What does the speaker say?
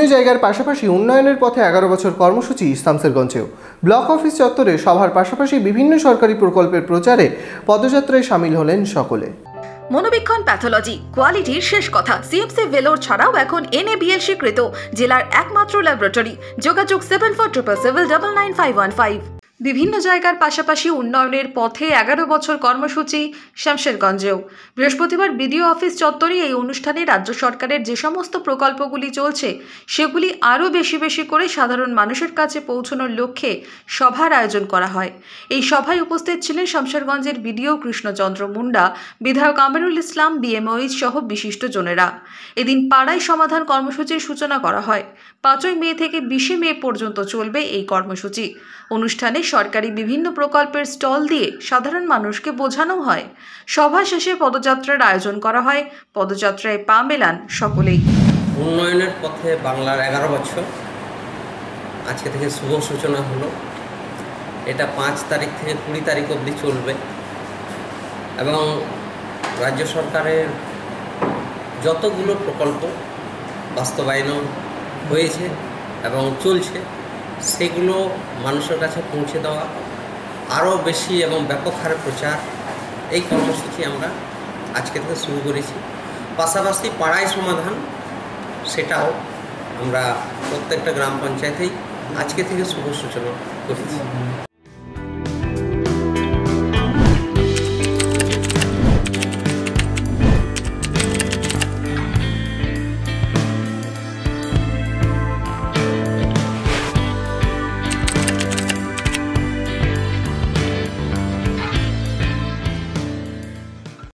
বিভিন্ন জায়গার পাশাপাশি উন্নয়নের পথে এগারো বছর কর্মসূচি ইসলামসেরগঞ্জেও। ব্লক অফিস চত্বরে সভার পাশাপাশি বিভিন্ন সরকারি প্রকল্পের প্রচারে পদযাত্রায় সামিল হলেন সকলে। মনোবীক্ষণ প্যাথোলজি, কোয়ালিটির শেষ কথা। সিএমসি ভেলোর ছাড়াও এখন এনএবিএল স্বীকৃত জেলার একমাত্র ল্যাবরেটরি। যোগাযোগ seven four triple seven double nine five one five বিভিন্ন জায়গার পাশাপাশি উন্নয়নের পথে এগারো বছর কর্মসূচি শামশেরগঞ্জেও। বৃহস্পতিবার বিডিও অফিস চত্বরে এই অনুষ্ঠানে রাজ্য সরকারের যে সমস্ত প্রকল্পগুলি চলছে, সেগুলি আরও বেশি বেশি করে সাধারণ মানুষের কাছে পৌঁছানোর লক্ষ্যে সভার আয়োজন করা হয়। এই সভায় উপস্থিত ছিলেন শামশেরগঞ্জের বিডিও কৃষ্ণচন্দ্র মুন্ডা, বিধায়ক আমিরুল ইসলাম বিএমওইচ সহ বিশিষ্ট জনেরা। এদিন পাড়ায় সমাধান কর্মসূচির সূচনা করা হয়। পাঁচই মে থেকে বিশে মে পর্যন্ত চলবে এই কর্মসূচি। অনুষ্ঠানে সরকারি বিভিন্ন প্রকল্পের স্টল দিয়ে সাধারণ মানুষকে বোঝানো হয়। সভা শেষে পদযাত্রার আয়োজন করা হয়। পদযাত্রায় পা মেলান সকলেই। উন্নয়নের পথে বাংলার এগারো বছর। আজকে থেকে শুভ সূচনা হলো। এটা পাঁচ তারিখ থেকে কুড়ি তারিখ অবধি চলবে। এবং রাজ্য সরকারের যতগুলো প্রকল্প বাস্তবায়ন হয়েছে এবং চলছে সেগুলো মানুষের কাছে পৌঁছে দেওয়া, আরও বেশি এবং ব্যাপক হারে প্রচার, এই কর্মসূচি আমরা আজকে থেকে শুরু করেছি। পাশাপাশি পাড়ায় সমাধান, সেটাও আমরা প্রত্যেকটা গ্রাম পঞ্চায়েতেই আজকে থেকে শুভ সূচনা করেছি।